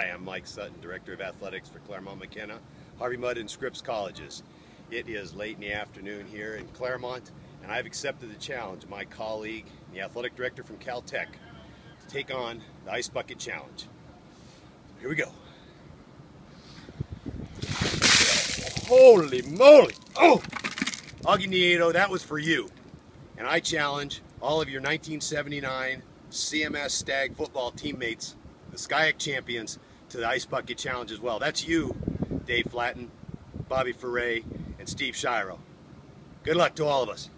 Hi, I'm Mike Sutton, Director of Athletics for Claremont McKenna, Harvey Mudd, and Scripps Colleges. It is late in the afternoon here in Claremont, and I've accepted the challenge of my colleague, the Athletic Director from Caltech, to take on the Ice Bucket Challenge. Here we go. Holy moly! Oh! Augie Nieto, that was for you. And I challenge all of your 1979 CMS Stag football teammates, the SCIAC champions, to the Ice Bucket Challenge as well. That's you, Dave Flatten, Bobby Ferre, and Steve Shiro. Good luck to all of us.